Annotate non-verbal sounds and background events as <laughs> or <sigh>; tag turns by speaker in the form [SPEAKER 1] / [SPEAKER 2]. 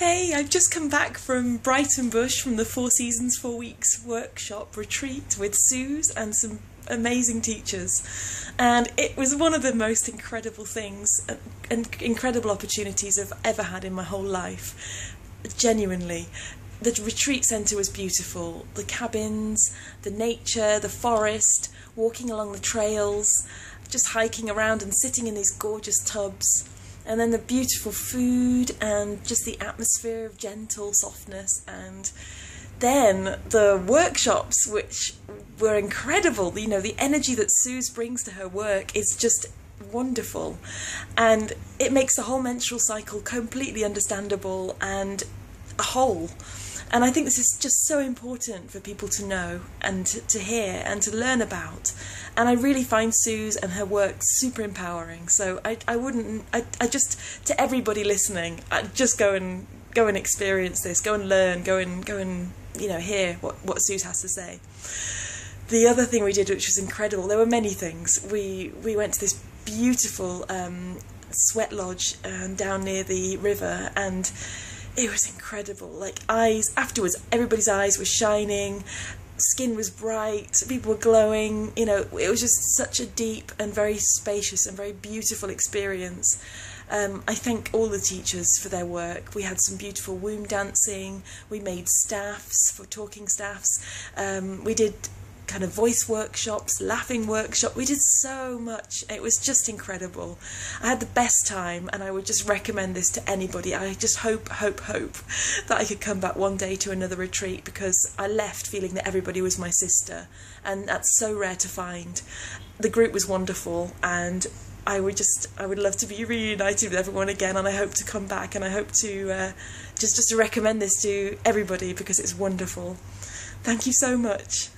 [SPEAKER 1] Hey, I've just come back from Breitenbush from the Four Seasons Four Weeks workshop retreat with Suze and some amazing teachers. And it was one of the most incredible things uh, and incredible opportunities I've ever had in my whole life. Genuinely. The retreat centre was beautiful. The cabins, the nature, the forest, walking along the trails, just hiking around and sitting in these gorgeous tubs and then the beautiful food and just the atmosphere of gentle softness and then the workshops which were incredible. You know the energy that Suze brings to her work is just wonderful. And it makes the whole menstrual cycle completely understandable and a whole. And I think this is just so important for people to know and to, to hear and to learn about. And I really find Suze and her work super empowering. So I, I wouldn't, I, I just, to everybody listening, I'd just go and go and experience this, go and learn, go and go and you know hear what what Suze has to say. The other thing we did, which was incredible, there were many things. We we went to this beautiful um, sweat lodge um, down near the river and it was incredible. Like eyes afterwards, everybody's eyes were shining, skin was bright, people were glowing. You know, it was just such a deep and very spacious and very beautiful experience. Um, I thank all the teachers for their work. We had some beautiful womb dancing. We made staffs for talking staffs. Um, we did kind of voice workshops, laughing workshop. We did so much. It was just incredible. I had the best time and I would just recommend this to anybody. I just hope, hope, hope <laughs> that I could come back one day to another retreat because I left feeling that everybody was my sister and that's so rare to find. The group was wonderful and I would just I would love to be reunited with everyone again and I hope to come back and I hope to uh, just just to recommend this to everybody because it's wonderful. Thank you so much.